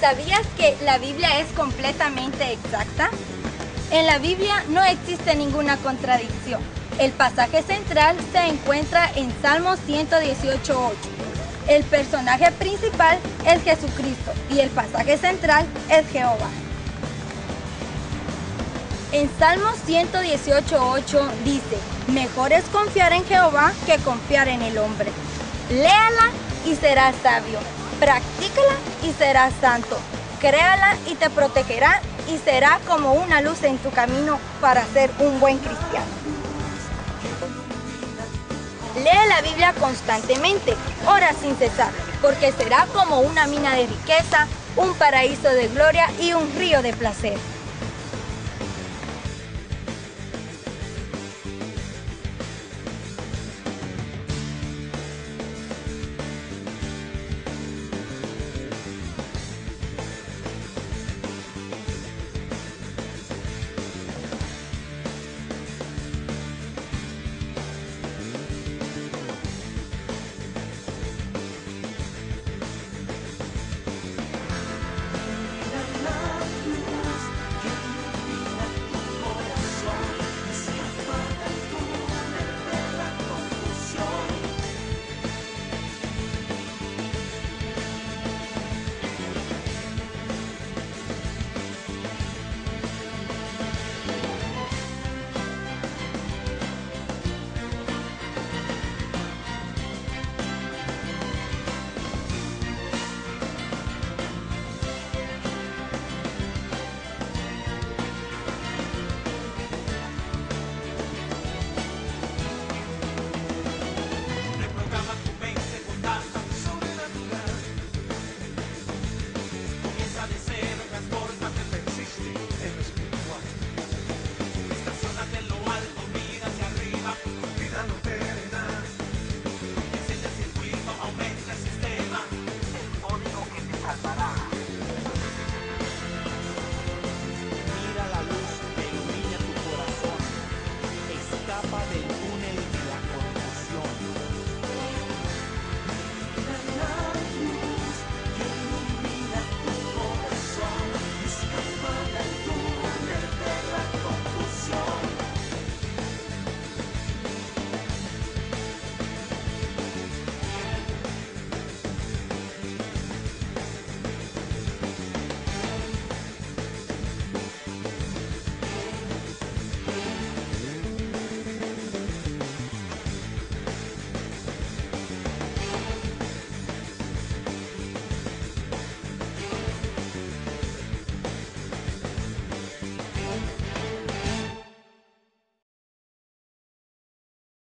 ¿Sabías que la Biblia es completamente exacta? En la Biblia no existe ninguna contradicción. El pasaje central se encuentra en Salmo 118.8. El personaje principal es Jesucristo y el pasaje central es Jehová. En Salmo 118.8 dice, mejor es confiar en Jehová que confiar en el hombre. Léala y serás sabio. Practícala y serás santo. Créala y te protegerá y será como una luz en tu camino para ser un buen cristiano. Lee la Biblia constantemente, ora sin cesar, porque será como una mina de riqueza, un paraíso de gloria y un río de placer.